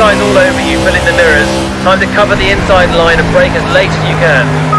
guy's all over you, filling the mirrors. Time to cover the inside line and brake as late as you can.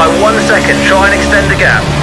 By one second. Try and extend the gap.